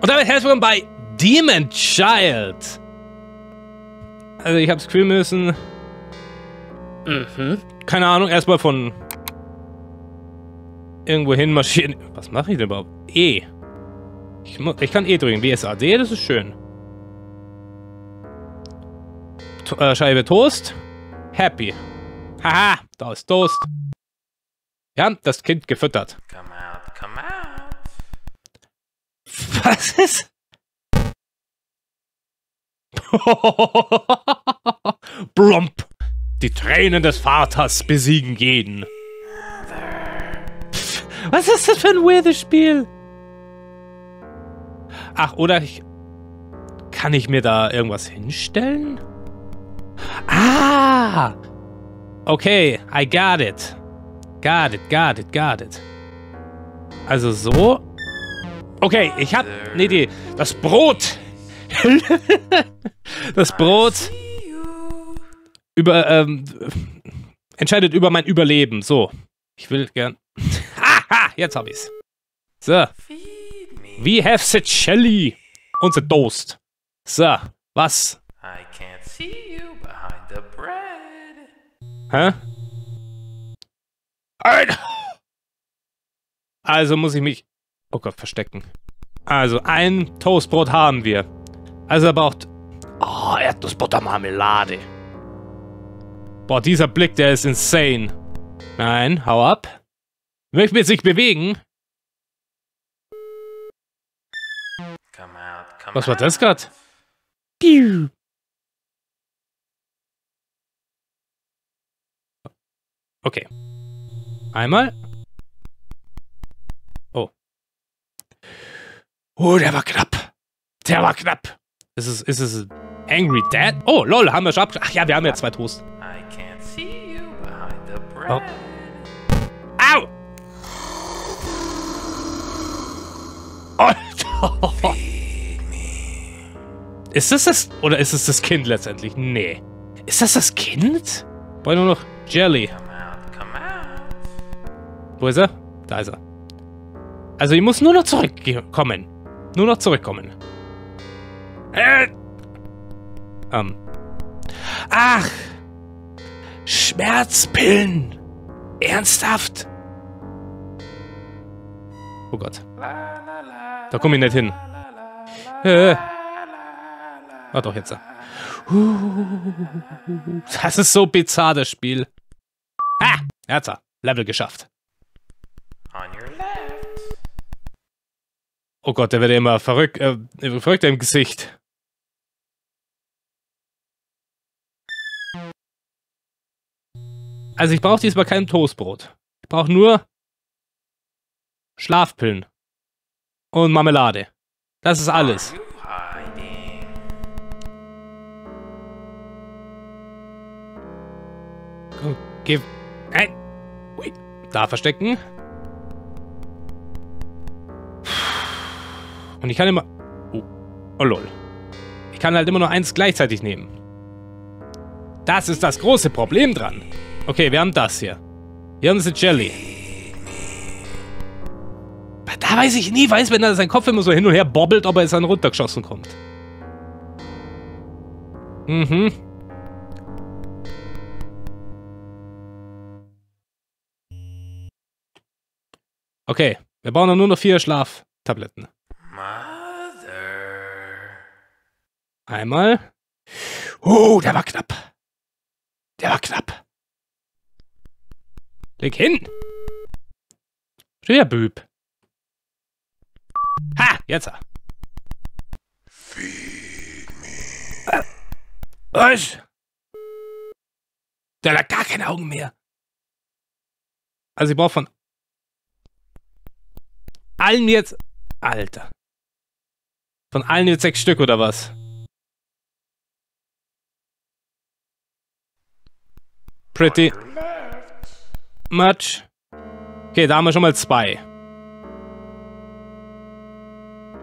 Und damit herzlich willkommen bei Demon Child. Also ich habe screamen müssen. Mhm. Keine Ahnung, erstmal von irgendwo hin marschieren. Was mache ich denn überhaupt? E. Ich, ich kann E drücken. WSAD, das ist schön. To äh, Scheibe Toast. Happy. Haha, da ist Toast. Wir haben das Kind gefüttert. Come out. Was ist? Blump. Die Tränen des Vaters besiegen jeden. Pff, was ist das für ein weirdes Spiel? Ach, oder ich... Kann ich mir da irgendwas hinstellen? Ah! Okay, I got it. Got it, got it, got it. Also so. Okay, ich hab eine Idee. Das Brot. das Brot über, ähm, entscheidet über mein Überleben. So. Ich will gern. Haha, jetzt hab ich's. So. We have the jelly. Und the toast. So. Was? I can't see you behind the bread. Hä? Also muss ich mich. Oh Gott, verstecken. Also, ein Toastbrot haben wir. Also er braucht. Oh, Erdnussbuttermarmelade. Boah, dieser Blick, der ist insane. Nein, hau ab. Möchte mich jetzt nicht bewegen. Come out, come Was war das gerade? Okay. Einmal. Oh, der war knapp. Der war knapp. Ist es, ist es Angry Dad? Oh, lol, haben wir schon abgesch... Ach ja, wir haben ja zwei Toast. I can't see you behind the bread. Oh. Au! Alter. Ist das das... Oder ist es das Kind letztendlich? Nee. Ist das das Kind? Brauche nur noch Jelly. Come out, come out. Wo ist er? Da ist er. Also ich muss nur noch zurückkommen. Nur noch zurückkommen. Äh. Ähm. Ach. Schmerzpillen. Ernsthaft? Oh Gott. Da komme ich nicht hin. Äh. Ah doch, jetzt. Das ist so bizarr, das Spiel. Er hat's. Level geschafft. Oh Gott, der wird ja immer verrückt, äh, verrückter im Gesicht. Also ich brauche diesmal kein Toastbrot. Ich brauche nur Schlafpillen und Marmelade. Das ist alles. Geh. Hey. Da verstecken. Und ich kann immer. Oh. oh lol. Ich kann halt immer nur eins gleichzeitig nehmen. Das ist das große Problem dran. Okay, wir haben das hier. Hier haben sie Jelly. Da weiß ich nie, weiß, wenn er sein Kopf immer so hin und her bobbelt, ob er jetzt dann runtergeschossen kommt. Mhm. Okay, wir brauchen nur noch vier Schlaftabletten. Einmal. Oh, der war knapp. Der war knapp. Leg hin. Schwer, Büb. Ha, jetzt. Äh, Was? Der hat gar keine Augen mehr. Also ich brauche von allen jetzt... Alter. Von allen jetzt sechs Stück oder was? Pretty much. Okay, da haben wir schon mal zwei.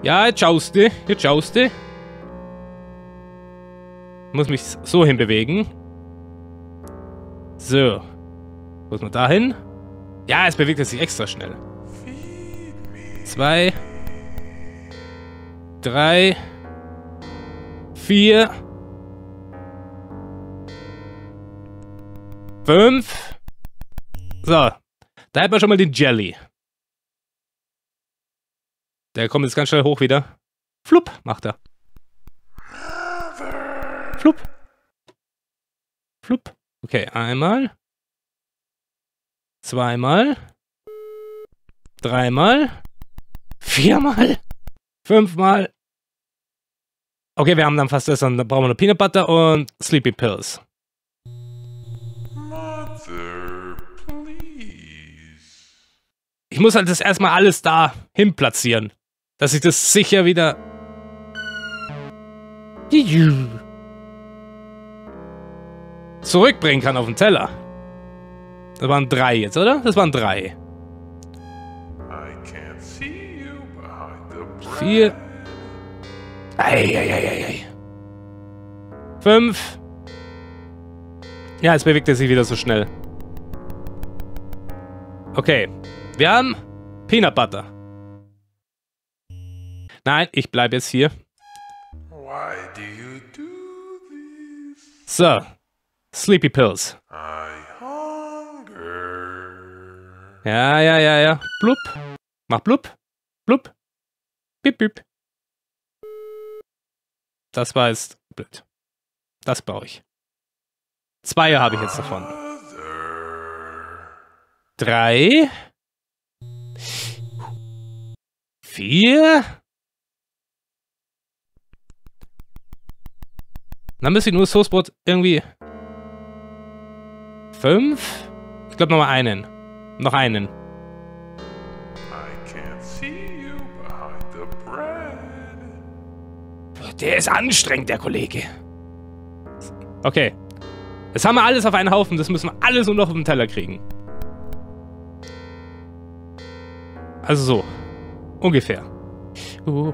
Ja, jetzt schaust du. Jetzt schaust du. Muss mich so hinbewegen. So. Muss man da hin? Ja, es bewegt sich extra schnell. Zwei. drei, vier, fünf. So, da hätten wir schon mal den Jelly. Der kommt jetzt ganz schnell hoch wieder. Flupp, macht er. Flupp. Flupp. Okay, einmal. Zweimal. Dreimal. Viermal. Fünfmal. Okay, wir haben dann fast das. Dann brauchen wir nur Peanut Butter und Sleepy Pills. Mother, please. Ich muss halt das erstmal alles da hin platzieren. Dass ich das sicher wieder. zurückbringen kann auf den Teller. Das waren drei jetzt, oder? Das waren drei. Vier. Eieieiei. Fünf. Ja, jetzt bewegt er sich wieder so schnell. Okay. Wir haben Peanut Butter. Nein, ich bleibe jetzt hier. Why do you do this? So. Sleepy Pills. Ja, ja, ja, ja. Blub. Mach blub. Blub. Bip, bip. Das war jetzt blöd. Das brauche ich. Zwei habe ich jetzt davon. Drei. Vier. Dann müsste ich nur Toastbrot irgendwie. Fünf. Ich glaube nochmal einen. Noch einen. Der ist anstrengend, der Kollege. Okay. Jetzt haben wir alles auf einen Haufen. Das müssen wir alles nur noch auf den Teller kriegen. Also so. Ungefähr. Uh.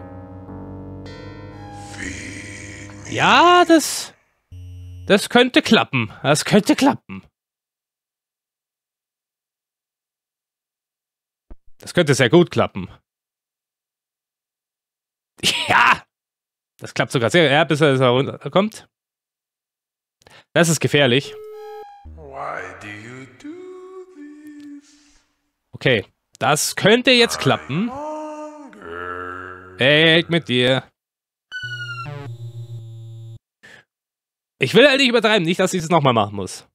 Ja, das. Das könnte klappen. Das könnte klappen. Das könnte sehr gut klappen. Ja! Das klappt sogar sehr. Ja, bis er runterkommt. Das ist gefährlich. Why do you do this? Okay. Das könnte jetzt klappen. Weg mit dir. Ich will halt nicht übertreiben, nicht, dass ich es nochmal machen muss.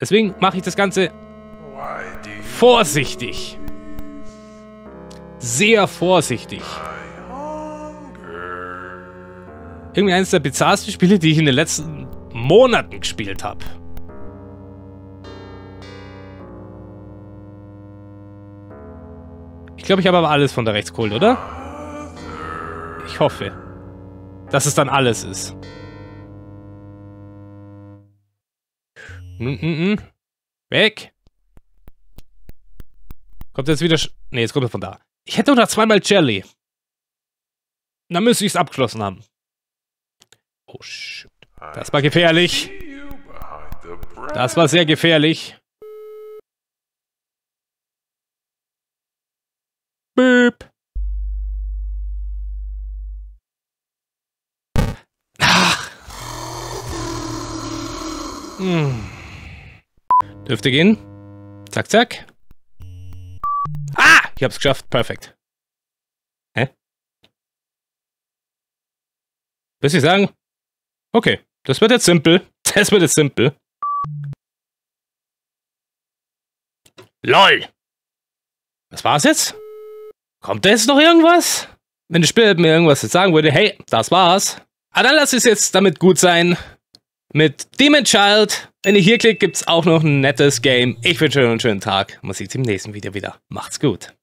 Deswegen mache ich das Ganze vorsichtig. Sehr vorsichtig. Irgendwie eines der bizarrsten Spiele, die ich in den letzten Monaten gespielt habe. Ich glaube, ich habe aber alles von der Rechtskohl, oder? Ich hoffe, dass es dann alles ist. Mm -mm -mm. Weg. Kommt jetzt wieder... Nee, jetzt kommt er von da. Ich hätte noch zweimal Jelly. Dann müsste ich es abgeschlossen haben. Oh, shit. Das war gefährlich. Das war sehr gefährlich. Böp. Ach. Hm. Dürfte gehen. Zack, zack. Ah! Ich hab's geschafft. Perfekt. Hä? Willst du sagen? Okay. Das wird jetzt simpel. Das wird jetzt simpel. LOL! Was war's jetzt? Kommt da jetzt noch irgendwas? Wenn das Spiel mir irgendwas jetzt sagen würde, hey, das war's. Ah, dann lass es jetzt damit gut sein. Mit Demon Child. Wenn ihr hier klickt, gibt's auch noch ein nettes Game. Ich wünsche euch einen schönen Tag. Man sieht's im nächsten Video wieder. Macht's gut.